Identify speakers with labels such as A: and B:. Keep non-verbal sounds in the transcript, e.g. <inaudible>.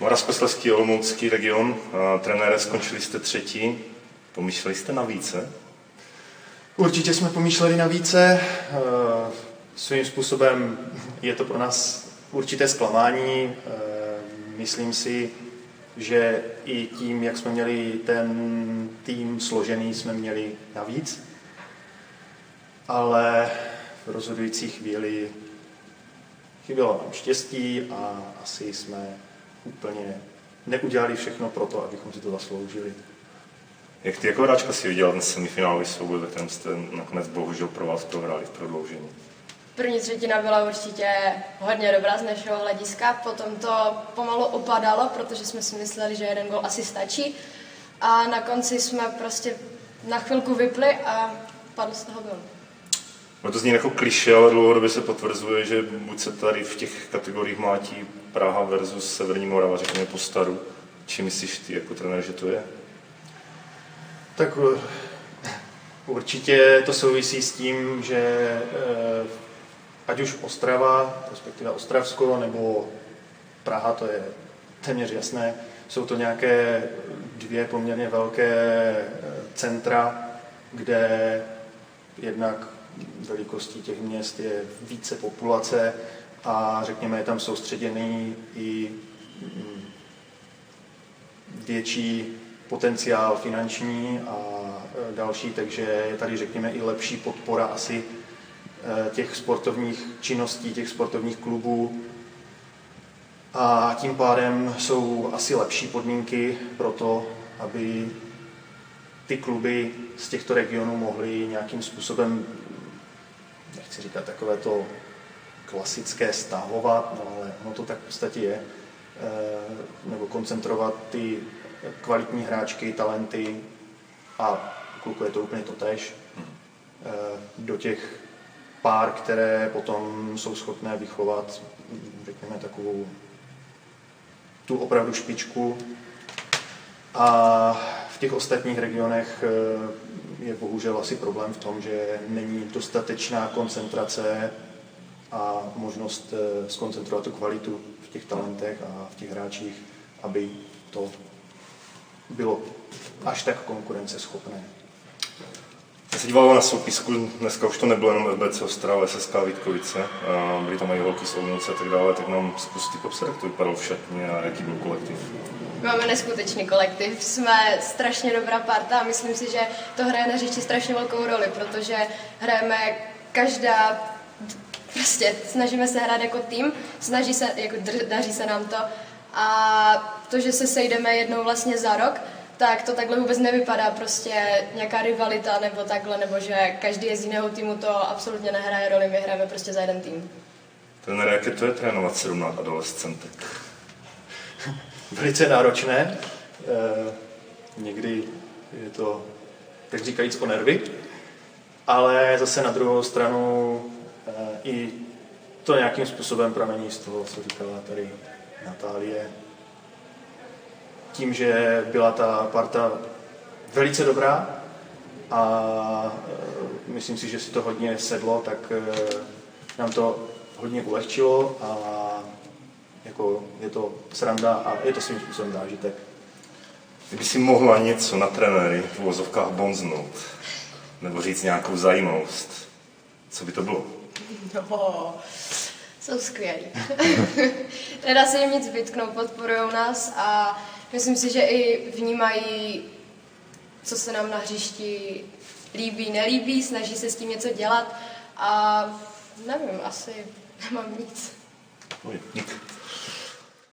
A: Moravskoslezský Olomoucký region, trenére, skončili jste třetí. Pomýšleli jste na více?
B: Určitě jsme pomýšleli na více. Eh, svým způsobem je to pro nás určité zklamání. Eh, myslím si, že i tím, jak jsme měli ten tým složený, jsme měli navíc. Ale v rozhodující chvíli chybělo nám štěstí a asi jsme úplně neudělali všechno pro to, abychom si to zasloužili.
A: Jak ty jako hráčka si viděla ten semifinálový souboj, ve kterém jste nakonec bohužel pro vás prohráli v prodloužení?
C: První třetina byla určitě hodně dobrá z našeho hlediska, potom to pomalu opadalo, protože jsme si mysleli, že jeden gol asi stačí a na konci jsme prostě na chvilku vypli a padl z toho gol.
A: No to zní jako kliše, ale dlouhodobě se potvrzuje, že buď se tady v těch kategoriích mlátí Praha versus Severní Morava, řekněme po staru. Či myslíš ty jako trenér, že to je?
B: Tak eh, určitě to souvisí s tím, že eh, ať už Ostrava, respektive Ostravsko, nebo Praha, to je téměř jasné, jsou to nějaké dvě poměrně velké eh, centra, kde jednak velikostí těch měst je více populace a řekněme je tam soustředěný i mm, větší potenciál finanční a e, další, takže je tady, řekněme, i lepší podpora asi e, těch sportovních činností, těch sportovních klubů. A tím pádem jsou asi lepší podmínky pro to, aby ty kluby z těchto regionů mohly nějakým způsobem, nechci říkat takové to klasické stahovat, no ale ono to tak v podstatě je, e, nebo koncentrovat ty kvalitní hráčky, talenty a kluku je to úplně totéž, eh, do těch pár, které potom jsou schopné vychovat, řekněme, takovou tu opravdu špičku. A v těch ostatních regionech eh, je bohužel asi problém v tom, že není dostatečná koncentrace a možnost eh, skoncentrovat tu kvalitu v těch talentech a v těch hráčích, aby to bylo až tak konkurenceschopné.
A: Já se díval na soupisku, dneska už to nebylo jenom FBC Ostrava, SSK Vítkovice, byli tam i velký Solnice a tak dále, tak nám zkusit popsat, jak to vypadalo v šatně a jaký byl kolektiv.
C: Máme neskutečný kolektiv, jsme strašně dobrá parta a myslím si, že to hraje na řeči strašně velkou roli, protože hrajeme každá, prostě snažíme se hrát jako tým, snaží se, jako daří se nám to a to, že se sejdeme jednou vlastně za rok, tak to takhle vůbec nevypadá, prostě nějaká rivalita nebo takhle, nebo že každý je z jiného týmu, to absolutně nehraje roli, my hrajeme prostě za jeden tým.
A: Trenér, jaké to je trénovat 17 adolescentek?
B: Velice náročné. E, někdy je to, tak říkajíc, o nervy, ale zase na druhou stranu e, i to nějakým způsobem pramení z toho, co říkala tady Natálie, tím, že byla ta parta velice dobrá a e, myslím si, že si to hodně sedlo, tak nám to hodně ulehčilo a jako je to sranda a je to svým způsobem zážitek.
A: Kdyby si mohla něco na trenéry v vozovkách bonznout, nebo říct nějakou zajímavost, co by to bylo?
C: No, jsou skvělí. <laughs> Nedá se jim nic vytknout, podporují nás a myslím si, že i vnímají, co se nám na hřišti líbí, nelíbí, snaží se s tím něco dělat a nevím, asi nemám nic.
A: Dík.